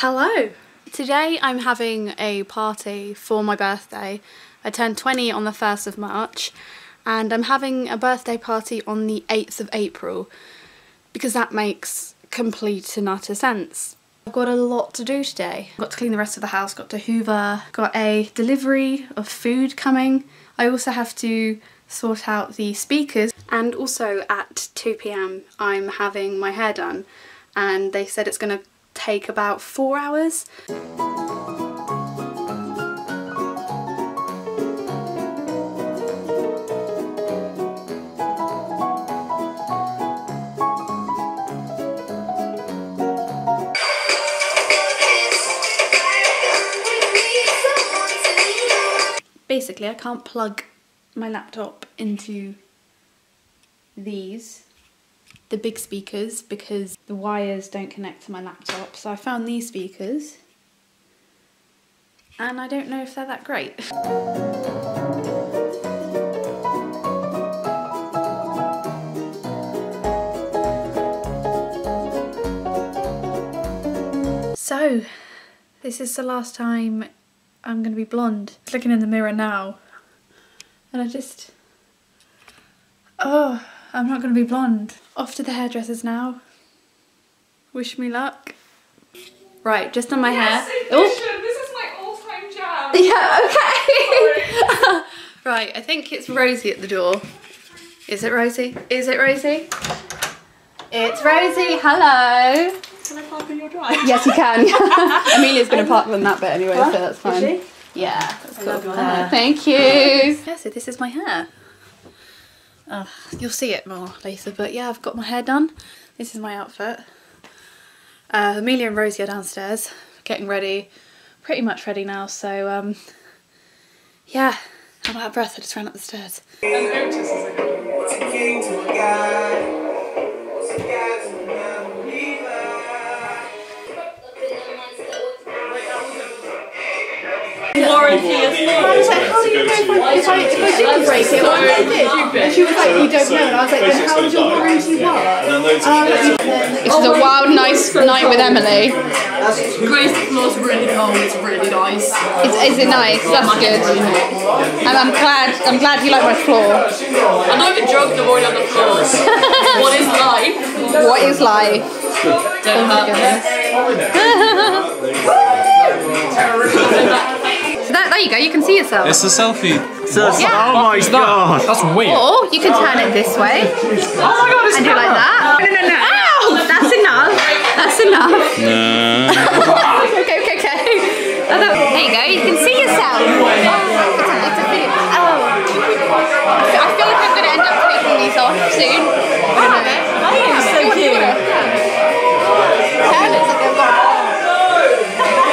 Hello! Today I'm having a party for my birthday. I turned 20 on the 1st of March and I'm having a birthday party on the 8th of April because that makes complete and utter sense. I've got a lot to do today. Got to clean the rest of the house, got to hoover, got a delivery of food coming. I also have to sort out the speakers and also at 2pm I'm having my hair done and they said it's going to take about four hours. Basically I can't plug my laptop into these the big speakers because the wires don't connect to my laptop. So I found these speakers and I don't know if they're that great. So, this is the last time I'm going to be blonde. Looking in the mirror now and I just... Oh, I'm not going to be blonde. Off to the hairdressers now. Wish me luck. Right, just on my yes, hair. Oh, this is my all-time jam. Yeah, okay. right, I think it's Rosie at the door. Is it Rosie? Is it Rosie? It's Rosie. Hello. Can I park in your drive? Yes, you can. Amelia's going to park on that bit anyway, so that's fine. Is Yeah, that's I love cool. your hair. Thank you. Yeah, so this is my hair. You'll see it more later, but yeah, I've got my hair done. This is my outfit. Uh, Amelia and Rosie are downstairs, getting ready. Pretty much ready now, so um, yeah, I'm out of breath. I just ran up the stairs. Warranty is How do you know if I, if I, if I didn't break it? What if I did? And she was like, you don't know. And I was like, then how would your warranty work? This is a wild, nice night with Emily. Grace floor's really cold, it's really nice. Is, is it nice? That's good. And I'm glad. I'm glad you like my floor. I'm not even drunk, I'm already on the floor. what is life? What is life? Don't hurt So that, there you go. You can see yourself. It's a selfie. Yeah. Oh my god. That's weird. Or you can turn it this way Oh my god, it's and do like that. No, no, no. Ow! That's enough. That's enough. okay, okay, okay. Oh, there you go. You can see yourself. Oh, it's a, it's a video. Oh. I feel like I'm going to end up taking these off soon. I don't know. I think so cute. Turn it so they've got a ball.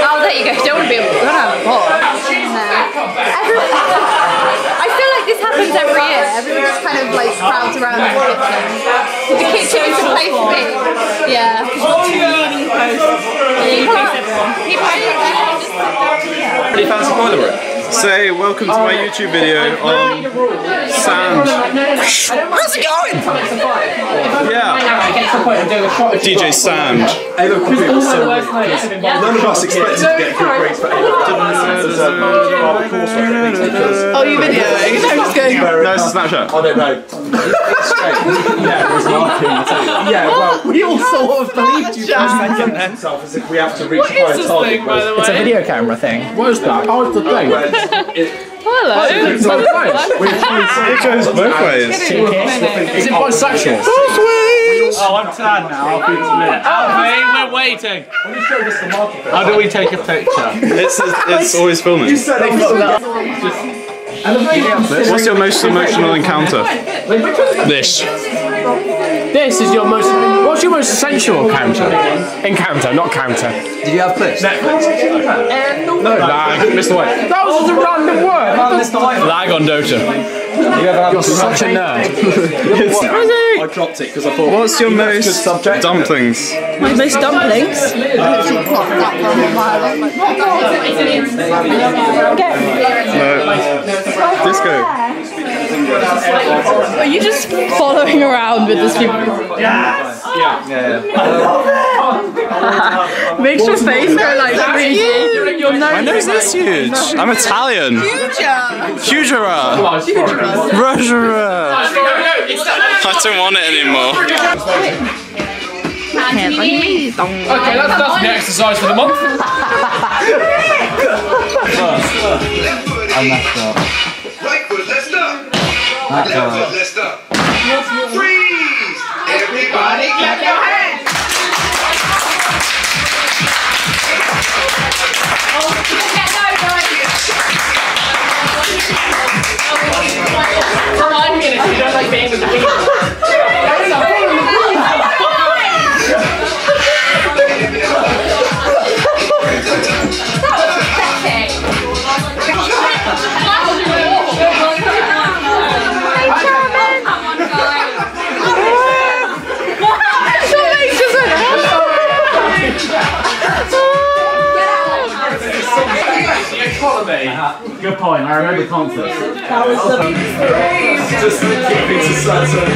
Oh, there you go. Don't want to be a, don't a ball. No. Every, I feel like this happens every year. Everyone just kind of like crowds around the kitchen. The kitchen is the place to be. Yeah. Everyone just fancy boiler room. Say welcome to my YouTube video on sound. How's it going? Yeah. DJ Sand. Hey, look, it was so none of us expected to get good grades for A levels. Oh, you videoing? I'm just going. No, it's a Snapchat. I don't know. It's strange. Yeah, it was marking, I tell you. Yeah, well, we all sort of believed you for a second then. As if we have to reach What higher is this target. thing, by the way? It's a video camera thing. What is that? Oh, it's the thing. Hello. It It goes both ways. Is it bisexual? Both ways. Oh, I'm sad now. I'll be split. Alfie, we're waiting. When you showed us the market, How do we take a picture? It's it's always filming. you said I'm not. What's your most emotional encounter? This. This is your most. What's your most sensual encounter? Encounter, not counter. Did you have clips? No, lag. Missed the way. That was a random word. Lag on Dota. You're such a nerd. I dropped it because I thought. What's your most subject. dumplings? My most dumplings. No. Disco. Are you just following around with this people? Yes! Makes your face go like crazy. Your My nose. nose is huge. I'm Italian. Hugera. Hugera. I don't want it anymore. Okay, that's, that's the exercise for the month. Right foot, let's up. Left foot, Uh-huh. Good point. I remember concerts. Just keeping to certain.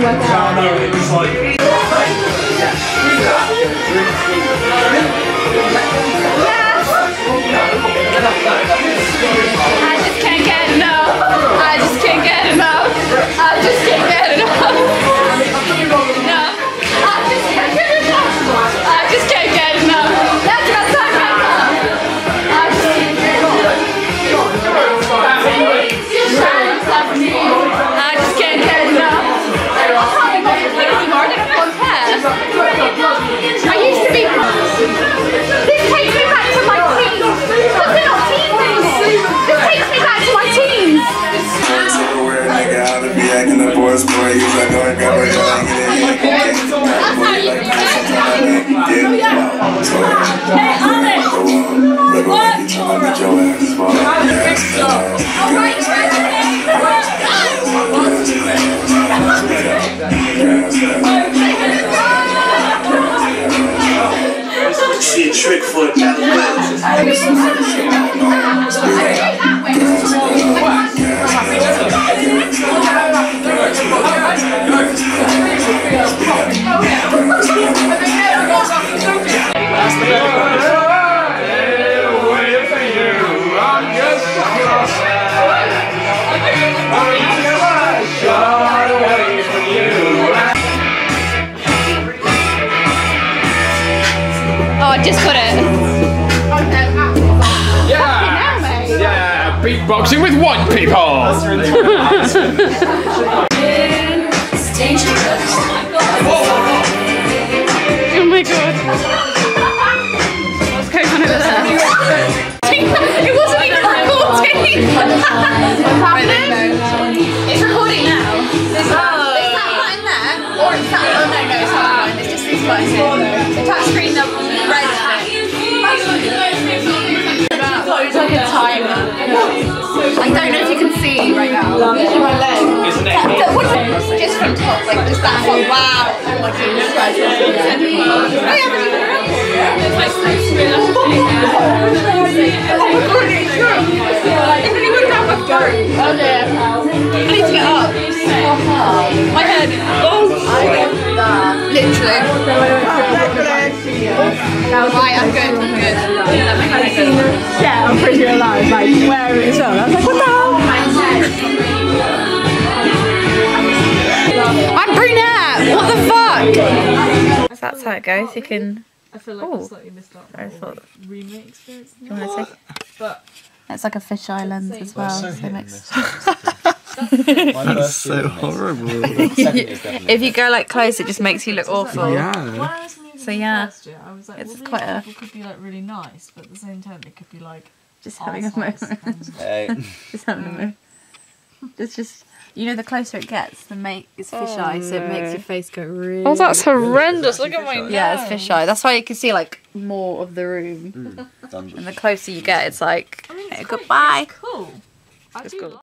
No, no, it was like. I get it, get it. That's how you do it. See a trick for a thousand Beatboxing with white people. Oh my god. What's going on over there? it wasn't even recording. like just that one. Wow. Oh my goodness, guys. I haven't even Oh dear. I need to get up. My head. Oh. Literally. Right, I'm good. I'm good. Yeah, I'm pretty alive. Like wearing it on. I was like, what the hell? Fuck? That's how it goes. You can. I feel like Ooh. I slightly missed out I my thought- remake experience. Do you want to take? But It's like a fisheye lens as well. So it makes. That's so horrible. if you go like close, it just makes you look awful. Yeah. I was in So, yeah, year, I was like, it's well, quite a- people could be like really nice, but at the same time, it could be like Just having a arseholes moment. just having a mm. moment. It's just. You know, the closer it gets, the make it's fisheye, oh, so it makes your face go really. Oh, that's horrendous! Look at my Yeah, it's fisheye. That's why you can see like more of the room. And the closer you get, it's like, I mean, it's "Hey, quite- goodbye. It's cool. I do cool. like-